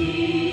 You.